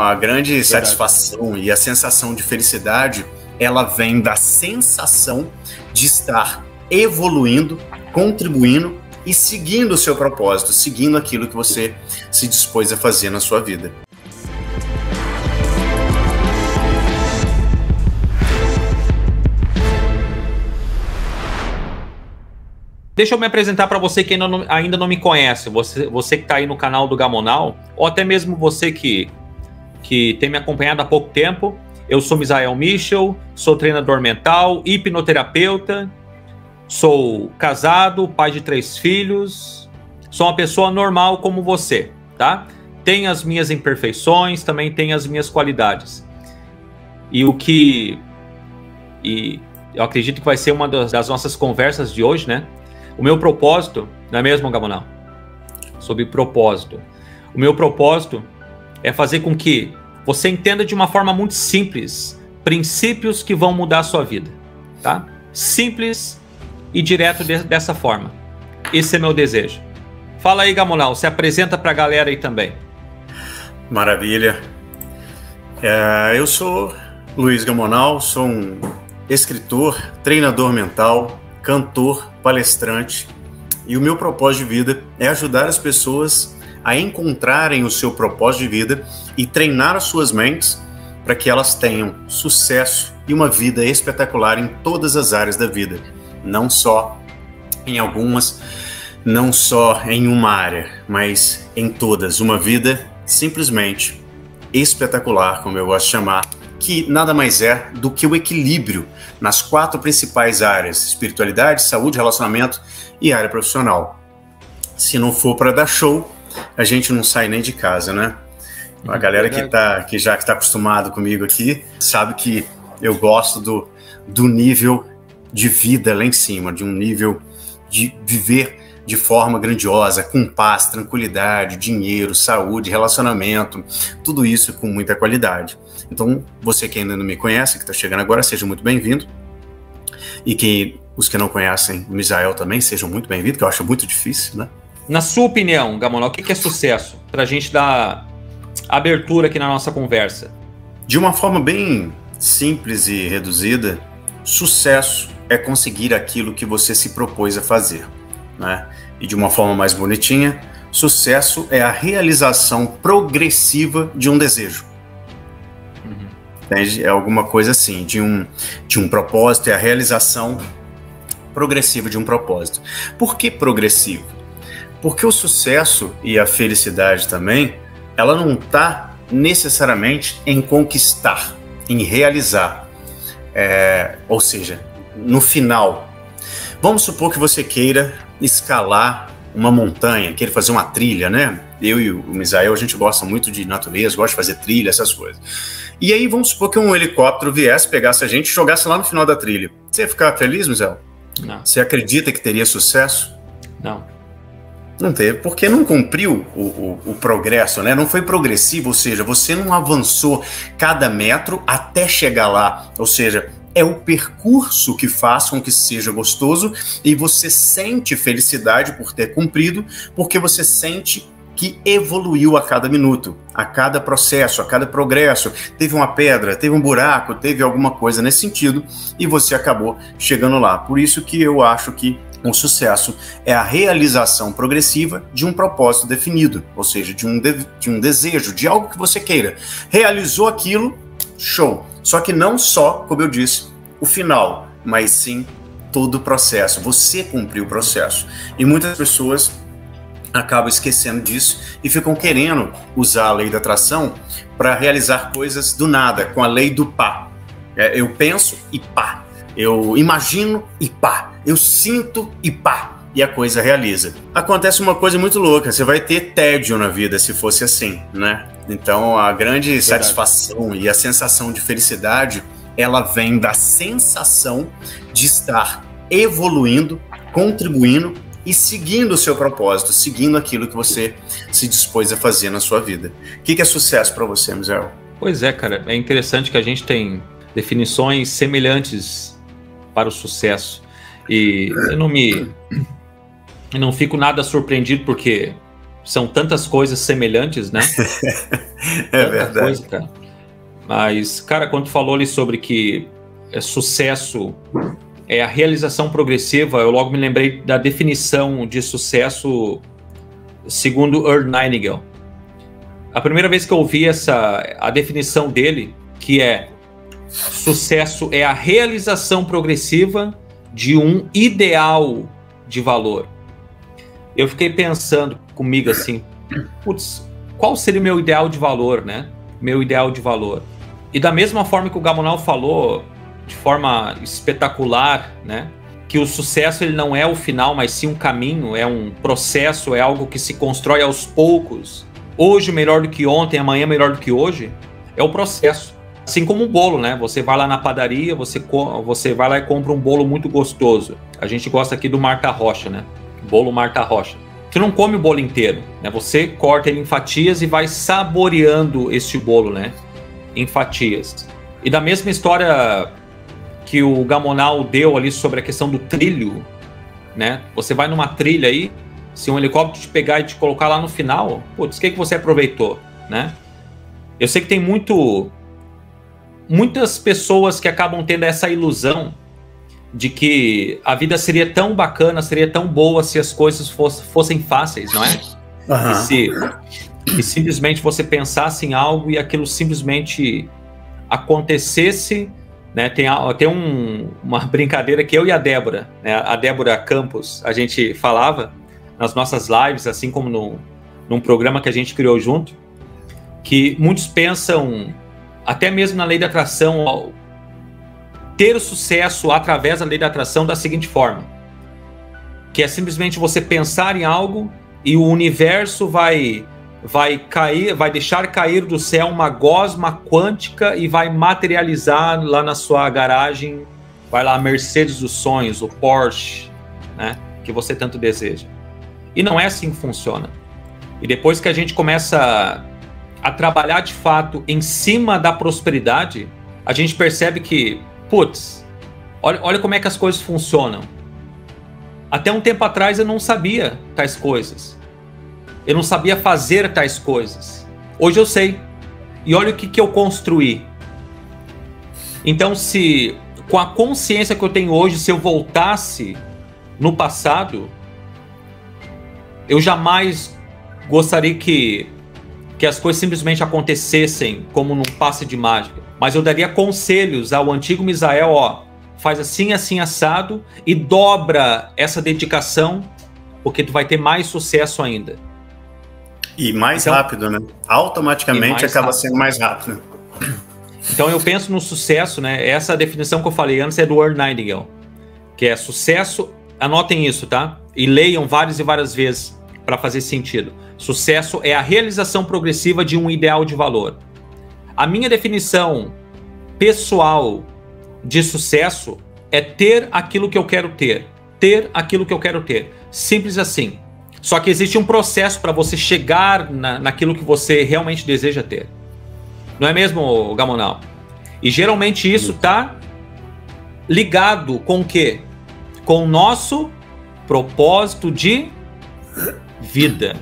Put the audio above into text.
A grande Verdade. satisfação e a sensação de felicidade, ela vem da sensação de estar evoluindo, contribuindo e seguindo o seu propósito, seguindo aquilo que você se dispôs a fazer na sua vida. Deixa eu me apresentar para você que ainda não, ainda não me conhece, você, você que está aí no canal do Gamonal, ou até mesmo você que, que tem me acompanhado há pouco tempo. Eu sou Misael Michel, sou treinador mental, hipnoterapeuta, sou casado, pai de três filhos, sou uma pessoa normal como você, tá? Tenho as minhas imperfeições, também tenho as minhas qualidades. E o que. E eu acredito que vai ser uma das, nossas conversas de hoje, né? O meu propósito, não é mesmo, Gamonal? Sobre propósito. O meu propósito é fazer com que você entenda de uma forma muito simples princípios que vão mudar a sua vida, tá? Simples e direto de, dessa forma. Esse é meu desejo. Fala aí, Gamonal, se apresenta para a galera aí também. Maravilha. É, eu sou Luiz Gamonal, sou um escritor, treinador mental, cantor, palestrante, e o meu propósito de vida é ajudar as pessoas a encontrarem o seu propósito de vida e treinar as suas mentes para que elas tenham sucesso e uma vida espetacular em todas as áreas da vida, não só em algumas, não só em uma área, mas em todas. Uma vida simplesmente espetacular, como eu gosto de chamar, que nada mais é do que o equilíbrio nas quatro principais áreas: espiritualidade, saúde, relacionamento e área profissional. Se não for para dar show, a gente não sai nem de casa, né? A galera que, tá, que já está acostumado comigo aqui sabe que eu gosto do, do nível de vida lá em cima, de um nível de viver de forma grandiosa, com paz, tranquilidade, dinheiro, saúde, relacionamento, tudo isso com muita qualidade. Então, você que ainda não me conhece, que está chegando agora, seja muito bem-vindo. E que os que não conhecem o Misael também sejam muito bem-vindos, que eu acho muito difícil, né? Na sua opinião, Gamonal, o que é sucesso? Para a gente dar abertura aqui na nossa conversa. De uma forma bem simples e reduzida, sucesso é conseguir aquilo que você se propôs a fazer né? E de uma forma mais bonitinha, sucesso é a realização progressiva de um desejo. É alguma coisa assim, de um, de um propósito, é a realização progressiva de um propósito. Por que progressivo? Porque o sucesso e a felicidade também, ela não está necessariamente em conquistar, em realizar. É, ou seja, no final. Vamos supor que você queira escalar uma montanha, querer fazer uma trilha, né? Eu e o Misael, a gente gosta muito de natureza, gosta de fazer trilha, essas coisas. E aí, vamos supor que um helicóptero viesse, pegasse a gente e jogasse lá no final da trilha. Você ia ficar feliz, Misael? Não. Você acredita que teria sucesso? Não. Não teve, porque não cumpriu o, o, o, progresso, né? Não foi progressivo, ou seja, você não avançou cada metro até chegar lá. Ou seja, é o percurso que faz com que seja gostoso e você sente felicidade por ter cumprido, porque você sente que evoluiu a cada minuto, a cada processo, a cada progresso. Teve uma pedra, teve um buraco, teve alguma coisa nesse sentido e você acabou chegando lá. Por isso que eu acho que o sucesso é a realização progressiva de um propósito definido, ou seja, de um, de, de um desejo, de algo que você queira. Realizou aquilo, show. Só que não só, como eu disse, o final, mas sim todo o processo. Você cumpriu o processo. E muitas pessoas acabam esquecendo disso e ficam querendo usar a lei da atração para realizar coisas do nada, com a lei do pá. É, eu penso e pá. Eu imagino e pá. Eu sinto e pá. E a coisa realiza. Acontece uma coisa muito louca, você vai ter tédio na vida se fosse assim, né? Então a grande Verdade. satisfação e a sensação de felicidade ela vem da sensação de estar evoluindo, contribuindo e seguindo o seu propósito, seguindo aquilo que você se dispôs a fazer na sua vida. O que é sucesso para você, Misael? Pois é, cara. É interessante que a gente tem definições semelhantes para o sucesso. E eu não me. Eu não fico nada surpreendido porque são tantas coisas semelhantes, né? é Tanta verdade. Coisa, cara. Mas, cara, quando tu falou ali sobre que é sucesso é a realização progressiva, eu logo me lembrei da definição de sucesso segundo Earl Nightingale. A primeira vez que eu ouvi essa a definição dele, que é sucesso é a realização progressiva de um ideal de valor. Eu fiquei pensando comigo assim, putz, qual seria o meu ideal de valor, né? Meu ideal de valor. E da mesma forma que o Gamonal falou, de forma espetacular, né? Que o sucesso ele não é o final, mas sim um caminho, é um processo, é algo que se constrói aos poucos. Hoje melhor do que ontem, amanhã melhor do que hoje, é o processo. Assim como um bolo, né? Você vai lá na padaria, você, você vai lá e compra um bolo muito gostoso. A gente gosta aqui do Marta Rocha, né? Bolo Marta Rocha. Você não come o bolo inteiro, né? Você corta ele em fatias e vai saboreando este bolo, né? Em fatias. E da mesma história que o Gamonal deu ali sobre a questão do trilho, né? Você vai numa trilha aí, se um helicóptero te pegar e te colocar lá no final, putz, o que, que você aproveitou, né? Eu sei que tem muito muitas pessoas que acabam tendo essa ilusão de que a vida seria tão bacana, seria tão boa se as coisas fosse, fossem fáceis, não é? Uhum. E, se, e simplesmente você pensasse em algo e aquilo simplesmente acontecesse, né? Tem, tem um, uma brincadeira que eu e a Débora, né? a Débora Campos, a gente falava nas nossas lives, assim como no, num programa que a gente criou junto, que muitos pensam até mesmo na lei da atração, ter o sucesso através da lei da atração da seguinte forma: que é simplesmente você pensar em algo e o universo vai vai cair, vai deixar cair do céu uma gosma quântica e vai materializar lá na sua garagem, vai lá a Mercedes dos sonhos, o Porsche, né, que você tanto deseja. E não é assim que funciona. E depois que a gente começa a trabalhar de fato em cima da prosperidade, a gente percebe que, putz, olha, olha como é que as coisas funcionam. Até um tempo atrás eu não sabia tais coisas. Eu não sabia fazer tais coisas. Hoje eu sei. E olha o que, que eu construí. Então, se com a consciência que eu tenho hoje, se eu voltasse no passado, eu jamais gostaria que que as coisas simplesmente acontecessem como num passe de mágica. Mas eu daria conselhos ao antigo Misael, ó, faz assim, assim, assado e dobra essa dedicação, porque tu vai ter mais sucesso ainda. E mais então, rápido, né? Automaticamente acaba rápido. sendo mais rápido. Então eu penso no sucesso, né? Essa definição que eu falei antes é do Earl Nightingale, que é sucesso. Anotem isso, tá? E leiam várias e várias vezes para fazer sentido. Sucesso é a realização progressiva de um ideal de valor. A minha definição pessoal de sucesso é ter aquilo que eu quero ter. Ter aquilo que eu quero ter. Simples assim. Só que existe um processo para você chegar na, naquilo que você realmente deseja ter. Não é mesmo, Gamonal? E geralmente isso está ligado com o quê? Com o nosso propósito de vida.